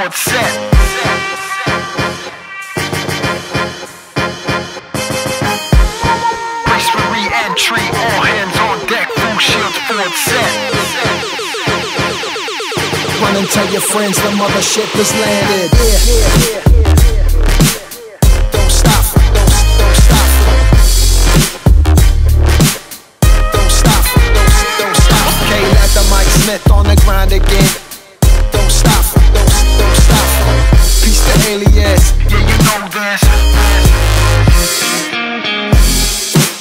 fourth set. Brace for re-entry, all hands on deck, full shields fourth set. Run and tell your friends the mothership has landed. Don't stop, don't stop. Don't stop, don't, stop, don't stop. Okay, let the Mic Smith on the grind again.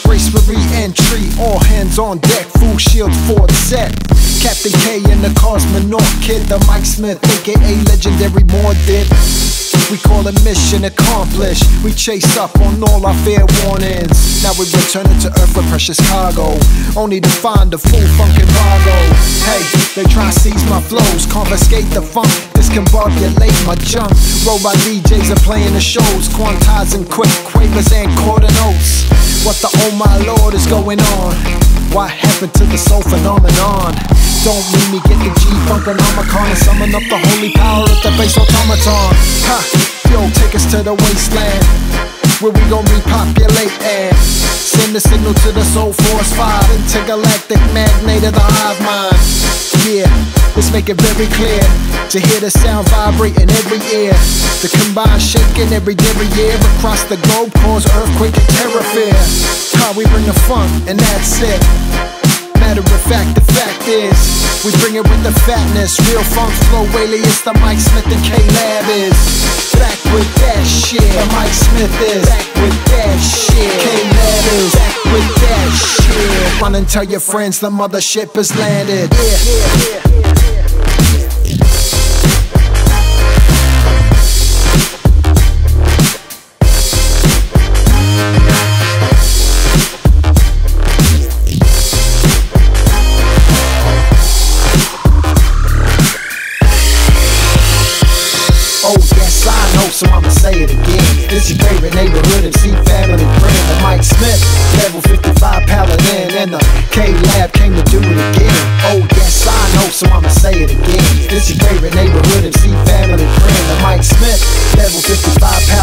Brace for re-entry, all hands on deck, full shield for the set. Captain K and the Cosmonaut Kid, the Mic Smith, aka legendary More Mordid. We call it mission accomplished. We chase up on all our fair warnings. Now we returning to Earth with precious cargo, only to find a full funkin' cargo. Hey, they try to seize my flows, confiscate the funk, discombobulate my junk. Robot DJs are playing the shows, quantizing quick quavers and quarter notes. What the oh my lord is going on? What happened to the soul phenomenon? Don't leave me get the Funkonomicon and summon up the holy power of the bass automaton. Ha! Yo, take us to the wasteland where we gon' repopulate and send the signal to the Soul Force 5 intergalactic magnate of the hive mind. Yeah, let's make it very clear to hear the sound vibrate in every ear. The combined shaking every every year across the globe cause earthquake and terror fear. How we bring the funk and that's it. Matter of fact, the fact is, we bring it with the fatness. Real funk flow, alias the Mic Smith and K Lab is. Back with that shit, the Mic Smith is. Back with that shit, K Lab is. Back with that shit. Run and tell your friends the mothership has landed. Oh, yes, I know, so I'ma say it again. This your favorite neighborhood MC family friend, the Mic Smith, level 55 Paladin, and the K Lab came to do it again. Oh, yes, I know, so I'ma say it again. This your favorite neighborhood MC family friend, the Mic Smith, level 55 Paladin.